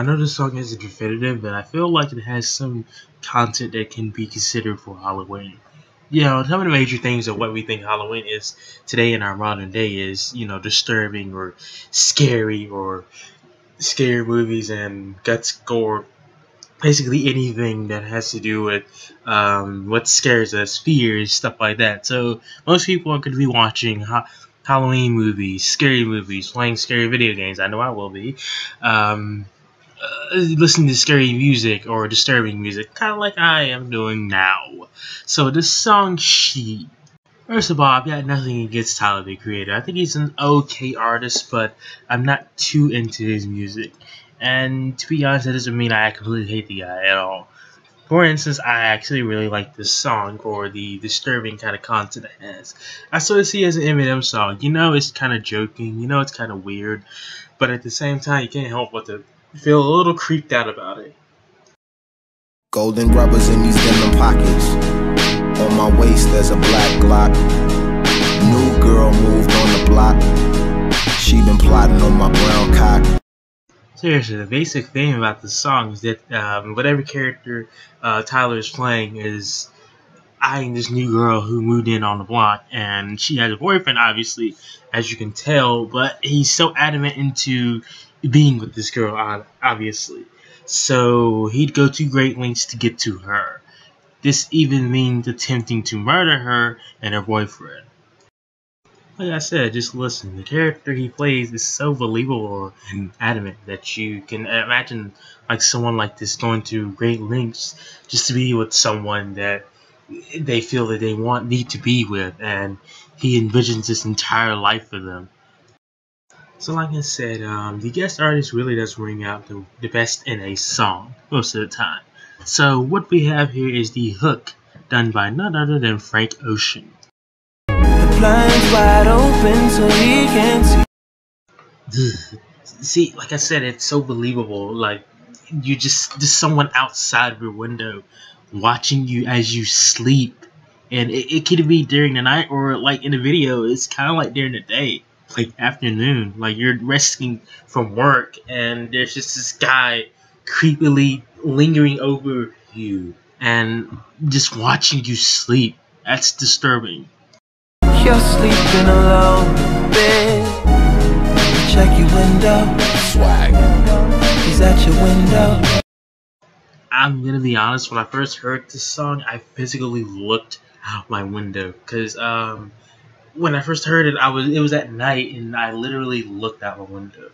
I know this song isn't definitive, but I feel like it has some content that can be considered for Halloween. You know, some of the major things of what we think Halloween is today in our modern day is, you know, disturbing or scary or scary movies and guts, gore, basically anything that has to do with um, what scares us, fears, stuff like that. So most people are going to be watching ha- Halloween movies, scary movies, playing scary video games. I know I will be. Um, uh, listening to scary music or disturbing music, kind of like I am doing now. So the song "She." First of all, I've got nothing against Tyler the Creator. I think he's an okay artist, but I'm not too into his music. And to be honest, that doesn't mean I completely hate the guy at all. For instance, I actually really like this song for the disturbing kind of content it has. I sort of see it as an Eminem song. You know, it's kind of joking. You know, it's kind of weird. But at the same time, you can't help but to feel a little creeped out about it. Golden rubbers in these denim pockets. On my waist, there's a black Glock. New girl moved on the block. She been plotting on my brown cock. Seriously, the basic theme about the song is that um, whatever character uh, Tyler is playing is eyeing this new girl who moved in on the block, and she has a boyfriend, obviously, as you can tell, but he's so adamant into being with this girl, obviously. So he'd go to great lengths to get to her. This even means attempting to murder her and her boyfriend. Like I said, just listen. The character he plays is so believable and adamant that you can imagine like someone like this going to great lengths just to be with someone that they feel that they want need to be with and he envisions this entire life for them. So like I said, um, the guest artist really does bring out the, the best in a song most of the time. So what we have here is the hook done by none other than Frank Ocean wide open so he can see. see, like I said, it's so believable. Like you just just someone outside of your window watching you as you sleep, and it, it could be during the night or like in the video, it's kind of like during the day, like afternoon. Like you're resting from work, and there's just this guy creepily lingering over you and just watching you sleep. That's disturbing. You're sleeping alone in bed. Check your window. Swag. He's at your window. I'm gonna be honest. When I first heard this song, I physically looked out my window because um, when I first heard it, I was it was at night, and I literally looked out my window.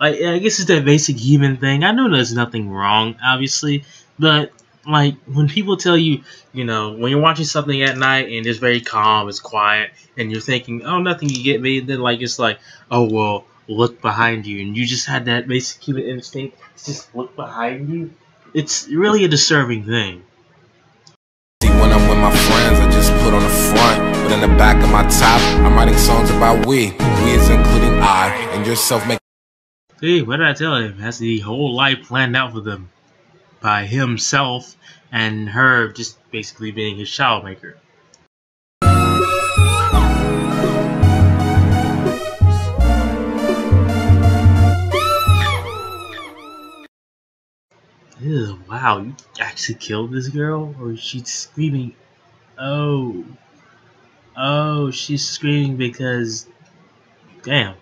Like I guess it's that basic human thing. I know there's nothing wrong, obviously, but like when people tell you, you know, when you're watching something at night and it's very calm, it's quiet, and you're thinking, oh, nothing, you get me. Then like it's like, oh well, look behind you, and you just had that basic human instinct, just look behind you. It's really a disturbing thing. When I'm with my friends, I just put on the front, but in the back of my top, I'm writing songs about we. We is including I and yourself. Make. See, what did I tell him? Has the whole life planned out for them by himself and her just basically being his child maker. Ew, wow, you actually killed this girl? Or she's screaming, oh. Oh, she's screaming because, damn.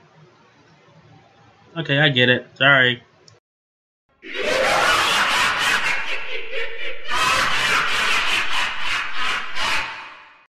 Okay, I get it. Sorry.